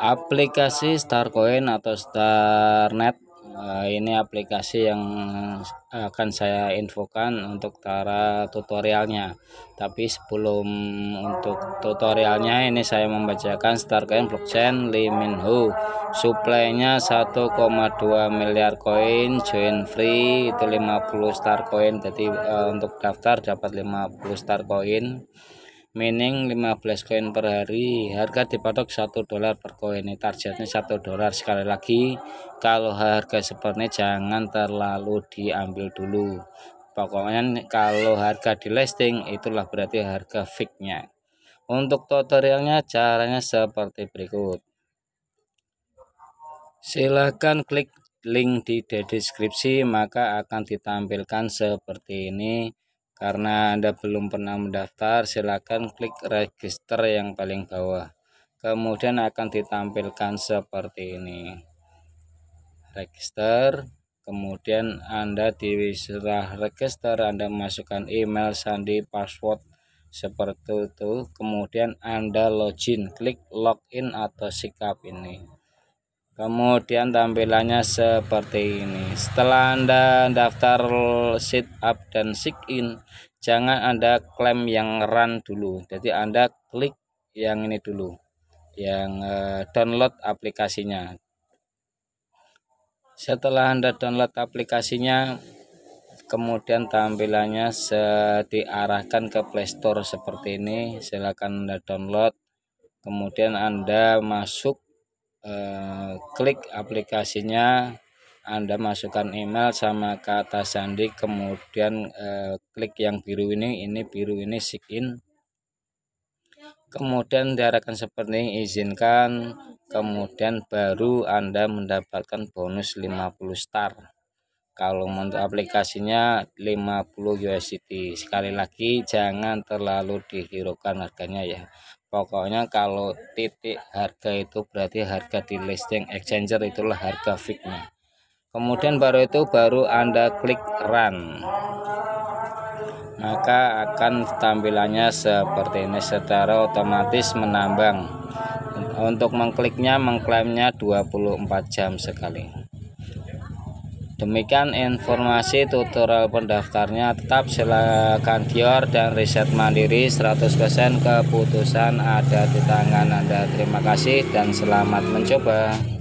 aplikasi Starcoin atau Starnet eh, ini aplikasi yang akan saya infokan untuk cara tutorialnya. Tapi sebelum untuk tutorialnya ini saya membacakan Starcoin blockchain Liminho suplainya 1,2 miliar koin join free itu 50 Starcoin jadi uh, untuk daftar dapat 50 Starcoin mining 15 koin per hari. Harga dipatok satu dolar per koin. Ini targetnya satu dolar. Sekali lagi kalau harga ini jangan terlalu diambil dulu. Pokoknya kalau harga di listing itulah berarti harga fixnya. Untuk tutorialnya caranya seperti berikut. Silahkan klik link di deskripsi maka akan ditampilkan seperti ini karena Anda belum pernah mendaftar, silakan klik register yang paling bawah. Kemudian akan ditampilkan seperti ini. Register, kemudian Anda di setelah register Anda masukkan email, sandi, password seperti itu. Kemudian Anda login, klik login atau sikap ini kemudian tampilannya seperti ini. Setelah anda daftar sit up dan sign in jangan anda klaim yang run dulu. Jadi anda klik yang ini dulu yang uh, download aplikasinya. Setelah anda download aplikasinya kemudian tampilannya diarahkan ke playstore seperti ini. Silahkan anda download. Kemudian anda masuk eh, klik aplikasinya anda masukkan email sama kata sandi kemudian eh, klik yang biru ini ini biru ini sign. In kemudian diarahkan seperti ini izinkan. Kemudian baru Anda mendapatkan bonus 50 star kalau untuk aplikasinya 50 USDT sekali lagi jangan terlalu dihiraukan harganya ya. Pokoknya kalau titik harga itu berarti harga di listing exchanger itulah harga fixnya kemudian baru itu baru anda klik run. Maka akan tampilannya seperti ini secara otomatis menambang. Untuk mengkliknya mengklaimnya 24 jam sekali Demikian informasi tutorial pendaftarnya. Tetap silakan Dior dan riset mandiri 100% keputusan ada di tangan Anda. Terima kasih dan selamat mencoba.